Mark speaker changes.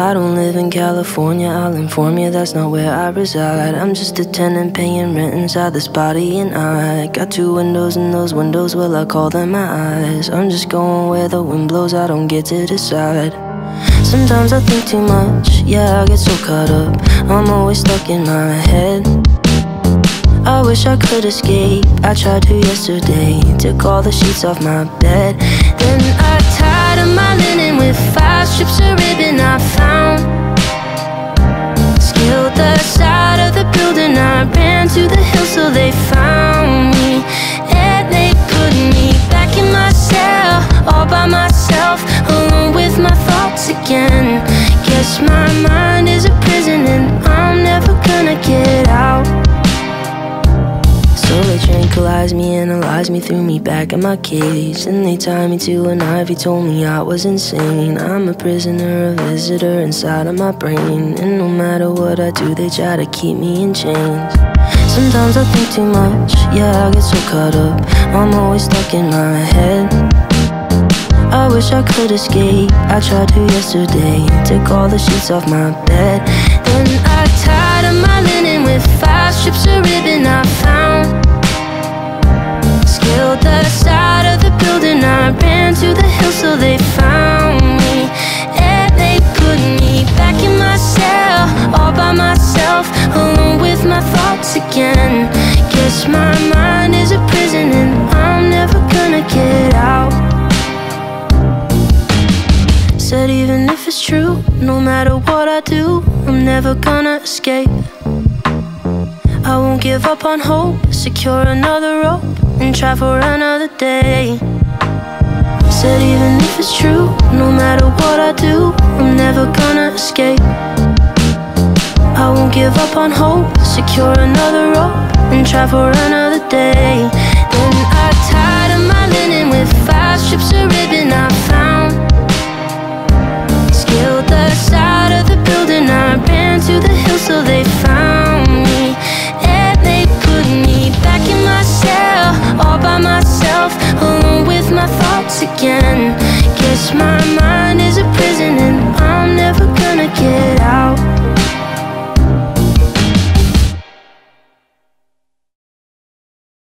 Speaker 1: I don't live in California, I'll inform you that's not where I reside. I'm just a tenant paying rent inside this body, and I got two windows, and those windows, well, I call them my eyes. I'm just going where the wind blows, I don't get to decide. Sometimes I think too much, yeah, I get so caught up. I'm always stuck in my head. I wish I could escape. I tried to yesterday, took all the sheets off my bed. Then I tied up my linen with five strips of ribbon I found. Scaled the side of the building, I ran to the hill so they found me. And they put me back in my cell, all by myself, alone with my thoughts again. Guess my mind Tranquilized me, analyzed me, threw me back in my cage. And they tied me to an IV, told me I was insane. I'm a prisoner, a visitor inside of my brain. And no matter what I do, they try to keep me in chains. Sometimes I think too much, yeah, I get so caught up. I'm always stuck in my head. I wish I could escape. I tried to yesterday, took all the sheets off my bed. Then I tied up my linen with five strips of ribbon I found. My mind is a prison and I'm never gonna get out. Said even if it's true, no matter what I do, I'm never gonna escape. I won't give up on hope, secure another rope, and try for another day. Said even if it's true, no matter what I do, I'm never gonna escape. I won't give up on hope, secure another rope, and try for another day. Then I tied up my linen with five strips of ribbon I found. Scaled the side of the building, I ran to the hill so they found me. And they put me back in my cell, all by myself, alone with my thoughts again. Guess my